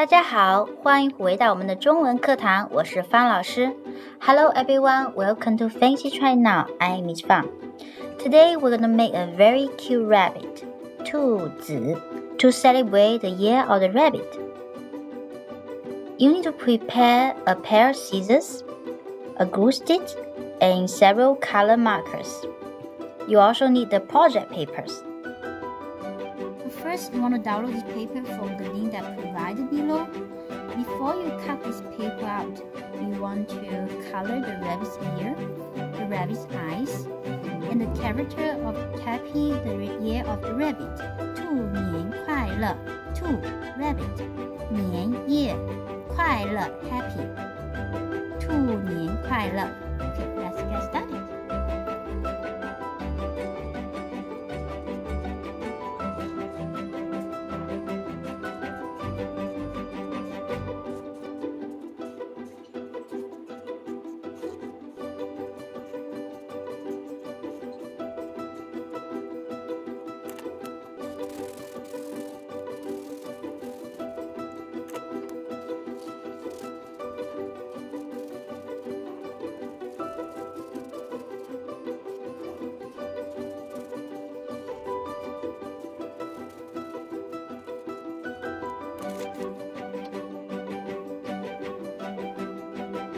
大家好，欢迎回到我们的中文课堂，我是方老师。Hello everyone, welcome to Fancy Chinese. I'm Miss Fang. Today we're gonna make a very cute rabbit, 兔子, to celebrate the Year of the Rabbit. You need to prepare a pair of scissors, a glue stick, and several color markers. You also need the project papers. First, you want to download this paper from the link that provided below. Before you cut this paper out, you want to color the rabbit's ear, the rabbit's eyes, and the character of happy the year of the rabbit. 兔年快乐，兔 rabbit 年夜快乐 happy 兔年快乐。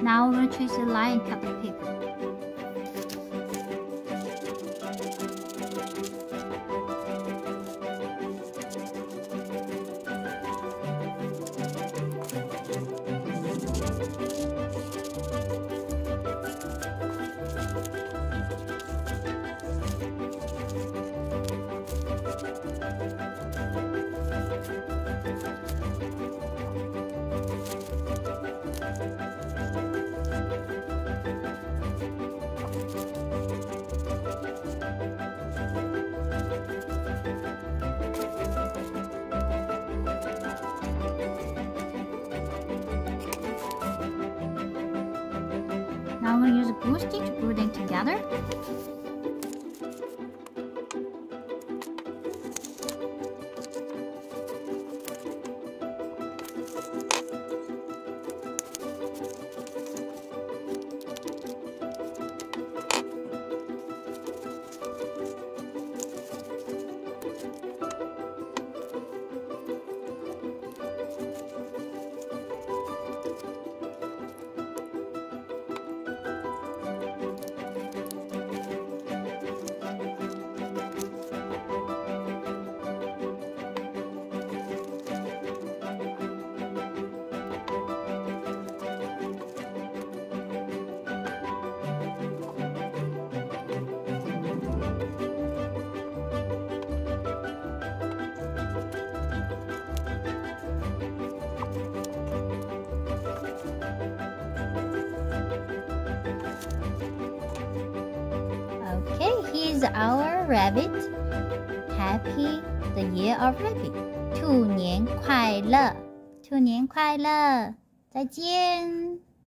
Now we're going to a line and cut the paper. To use a glue stick to glue them together. Okay, here's our rabbit. Happy the year of rabbit. 兔年快乐，兔年快乐，再见。